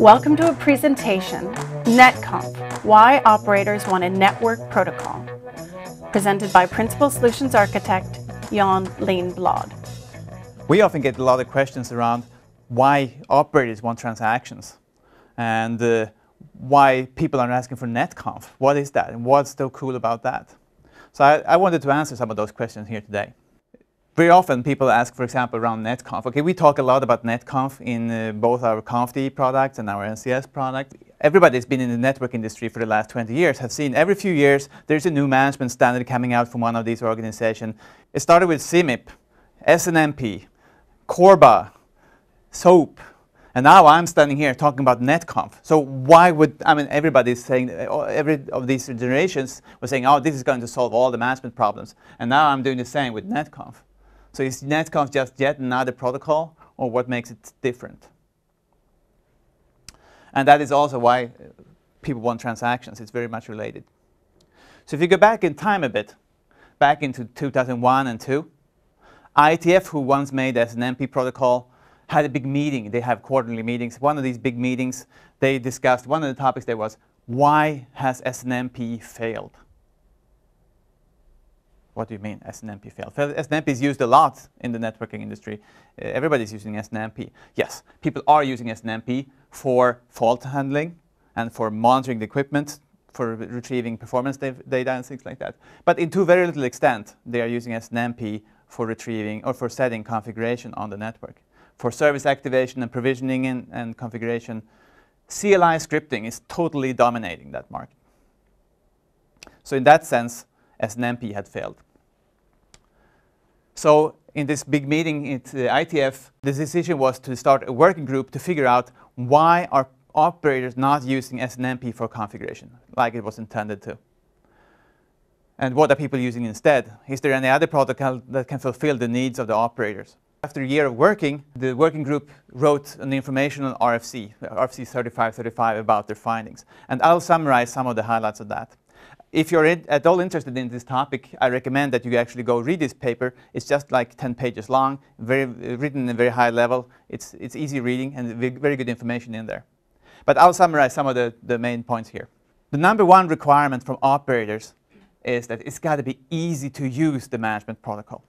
Welcome to a presentation, NetConf, Why Operators Want a Network Protocol, presented by Principal Solutions Architect, Jan Lindblad. We often get a lot of questions around why operators want transactions and uh, why people are asking for NetConf. What is that and what's so cool about that? So I, I wanted to answer some of those questions here today. Very often people ask, for example, around NetConf. Okay, we talk a lot about NetConf in uh, both our ConfD product and our NCS product. Everybody that's been in the network industry for the last 20 years, have seen every few years there's a new management standard coming out from one of these organizations. It started with CMIP, SNMP, CORBA, SOAP, and now I'm standing here talking about NetConf. So why would, I mean, everybody's saying, uh, every of these generations was saying, oh, this is going to solve all the management problems. And now I'm doing the same with NetConf. So is NetConf just yet another protocol, or what makes it different? And that is also why people want transactions. It's very much related. So if you go back in time a bit, back into 2001 and 2, IETF, who once made SNMP protocol, had a big meeting. They have quarterly meetings. One of these big meetings, they discussed, one of the topics there was, why has SNMP failed? What do you mean SNMP failed? SNMP is used a lot in the networking industry. Uh, everybody's using SNMP. Yes, people are using SNMP for fault handling and for monitoring the equipment, for retrieving performance data and things like that. But in to very little extent, they are using SNMP for retrieving or for setting configuration on the network. For service activation and provisioning and, and configuration, CLI scripting is totally dominating that market. So in that sense, SNMP had failed. So in this big meeting at uh, the IETF, the decision was to start a working group to figure out why are operators not using SNMP for configuration, like it was intended to. And what are people using instead? Is there any other protocol that can fulfill the needs of the operators? After a year of working, the working group wrote an informational RFC, RFC 3535, about their findings. And I'll summarize some of the highlights of that if you're at all interested in this topic, I recommend that you actually go read this paper. It's just like 10 pages long, very, written in a very high level. It's, it's easy reading and very good information in there. But I'll summarize some of the, the main points here. The number one requirement from operators is that it's got to be easy to use the management protocol.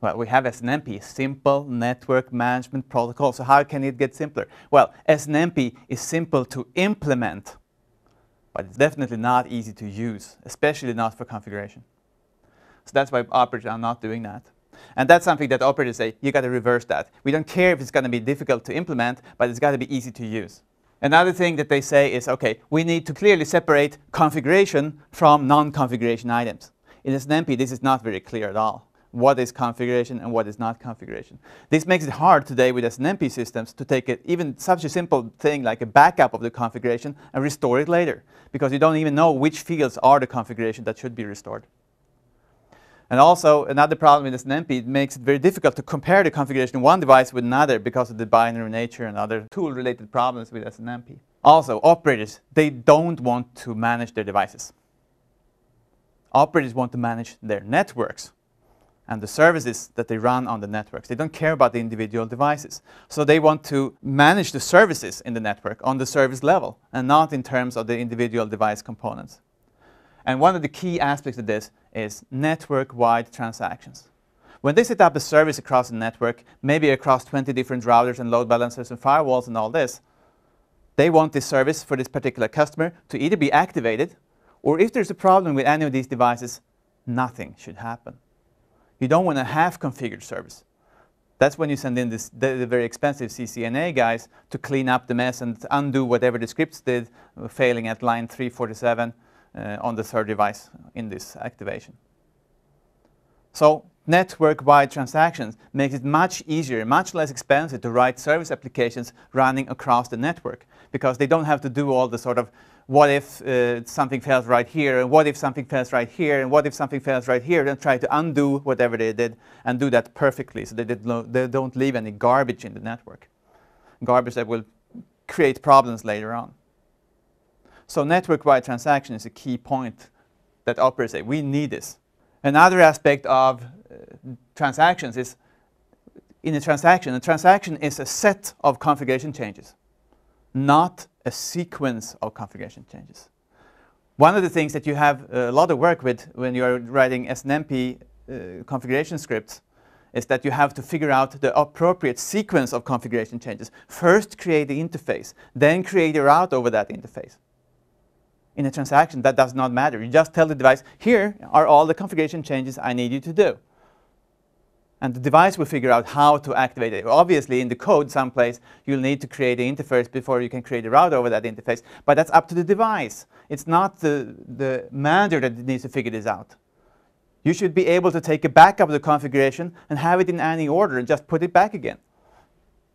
Well, we have SNMP, Simple Network Management Protocol. So how can it get simpler? Well, SNMP is simple to implement but it's definitely not easy to use, especially not for configuration. So that's why operators are not doing that. And that's something that operators say, you got to reverse that. We don't care if it's going to be difficult to implement, but it's got to be easy to use. Another thing that they say is, okay, we need to clearly separate configuration from non-configuration items. In SNMP, this is not very clear at all what is configuration and what is not configuration. This makes it hard today with SNMP systems to take it, even such a simple thing like a backup of the configuration and restore it later because you don't even know which fields are the configuration that should be restored. And also another problem with SNMP, it makes it very difficult to compare the configuration of one device with another because of the binary nature and other tool-related problems with SNMP. Also, operators, they don't want to manage their devices. Operators want to manage their networks and the services that they run on the networks. They don't care about the individual devices. So they want to manage the services in the network on the service level and not in terms of the individual device components. And one of the key aspects of this is network-wide transactions. When they set up a service across the network, maybe across 20 different routers and load balancers and firewalls and all this, they want this service for this particular customer to either be activated or if there's a problem with any of these devices, nothing should happen. You don't want a half-configured service. That's when you send in this, the, the, very expensive CCNA guys to clean up the mess and undo whatever the scripts did, failing at line 347 uh, on the third device in this activation. So network-wide transactions makes it much easier, much less expensive to write service applications running across the network because they don't have to do all the sort of what if uh, something fails right here, and what if something fails right here, and what if something fails right here, and try to undo whatever they did and do that perfectly so they, they don't leave any garbage in the network. Garbage that will create problems later on. So network-wide transaction is a key point that operators say, we need this. Another aspect of uh, transactions is in a transaction, a transaction is a set of configuration changes, not a sequence of configuration changes. One of the things that you have a lot of work with when you are writing SNMP uh, configuration scripts is that you have to figure out the appropriate sequence of configuration changes. First create the interface, then create a route over that interface. In a transaction, that does not matter. You just tell the device, here are all the configuration changes I need you to do. And the device will figure out how to activate it. Obviously, in the code someplace, you'll need to create the interface before you can create a route over that interface. But that's up to the device. It's not the, the manager that needs to figure this out. You should be able to take a backup of the configuration and have it in any order and just put it back again.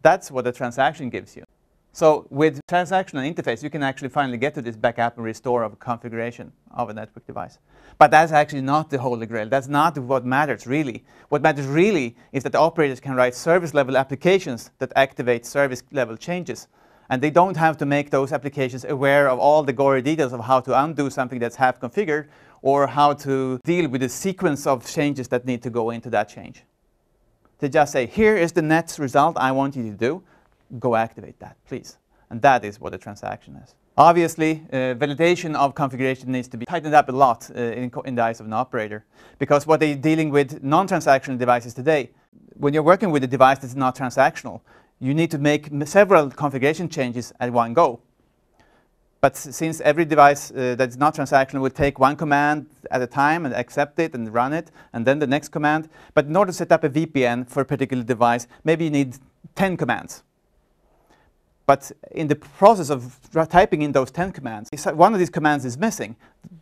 That's what a transaction gives you. So with transactional interface, you can actually finally get to this backup and restore of configuration of a network device. But that's actually not the holy grail. That's not what matters really. What matters really is that the operators can write service level applications that activate service level changes. And they don't have to make those applications aware of all the gory details of how to undo something that's half configured or how to deal with the sequence of changes that need to go into that change. They just say, here is the net result I want you to do. Go activate that, please. And that is what a transaction is. Obviously, uh, validation of configuration needs to be tightened up a lot uh, in, in, the eyes of an operator because what they're dealing with non-transactional devices today, when you're working with a device that's not transactional, you need to make several configuration changes at one go. But since every device uh, that's not transactional will take one command at a time and accept it and run it, and then the next command. But in order to set up a VPN for a particular device, maybe you need 10 commands. But in the process of typing in those 10 commands, one of these commands is missing.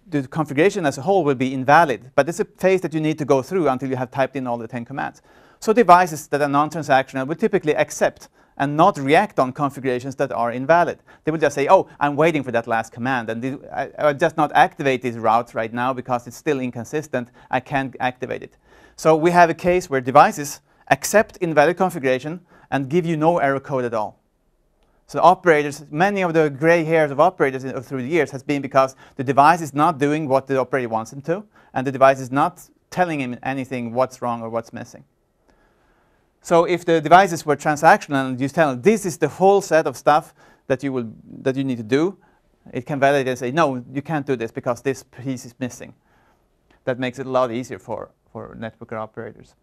The configuration as a whole will be invalid. But it's a phase that you need to go through until you have typed in all the 10 commands. So devices that are non-transactional will typically accept and not react on configurations that are invalid. They will just say, oh, I'm waiting for that last command, and I, will just not activate this route right now because it's still inconsistent. I can't activate it. So we have a case where devices accept invalid configuration and give you no error code at all. So operators, many of the gray hairs of operators in, through the years has been because the device is not doing what the operator wants them to, and the device is not telling him anything what's wrong or what's missing. So if the devices were transactional and you tell them this is the whole set of stuff that you, will, that you need to do, it can validate and say, no, you can't do this because this piece is missing. That makes it a lot easier for, for network operators.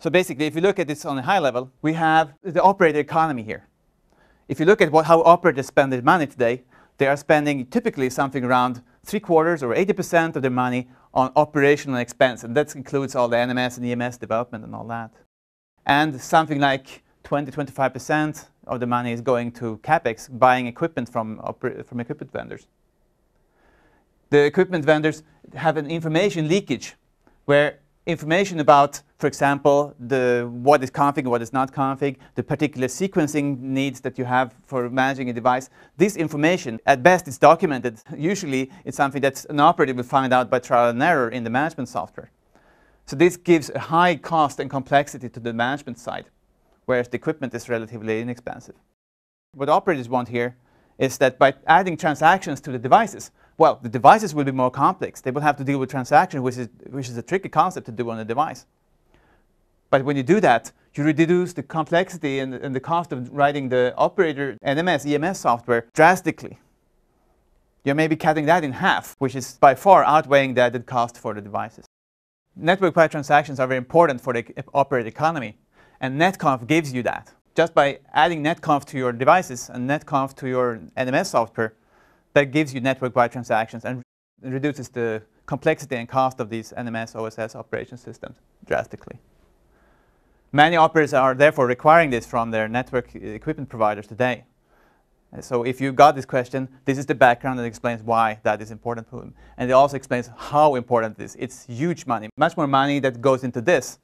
So basically, if you look at this on a high level, we have the operator economy here. If you look at what, how operators spend their money today, they are spending typically something around three quarters or 80% of their money on operational expense. And that includes all the NMS and EMS development and all that and something like 20, 25% of the money is going to capex, buying equipment from, from equipment vendors. The equipment vendors have an information leakage where information about, for example, the what is config, what is not config, the particular sequencing needs that you have for managing a device. This information, at best, is documented. Usually, it's something that an operator will find out by trial and error in the management software. So this gives a high cost and complexity to the management side, whereas the equipment is relatively inexpensive. What operators want here is that by adding transactions to the devices, well, the devices will be more complex. They will have to deal with transactions, which is, which is a tricky concept to do on a device. But when you do that, you reduce the complexity and, and the cost of writing the operator NMS, EMS software drastically. You're maybe cutting that in half, which is by far outweighing the added cost for the devices network-wide transactions are very important for the operator economy, and netconf gives you that. Just by adding netconf to your devices and netconf to your NMS software, that gives you network-wide transactions and reduces the complexity and cost of these NMS OSS operation systems drastically. Many operators are therefore requiring this from their network equipment providers today. So if you got this question, this is the background that explains why that is important to them. And it also explains how important it is. It's huge money, much more money that goes into this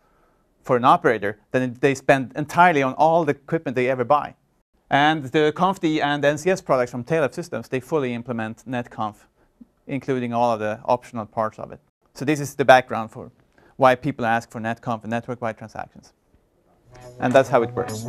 for an operator than they spend entirely on all the equipment they ever buy. And the ConfD and NCS products from Tail-f Systems, they fully implement NetConf, including all of the optional parts of it. So this is the background for why people ask for NetConf and network-wide transactions. And that's how it works.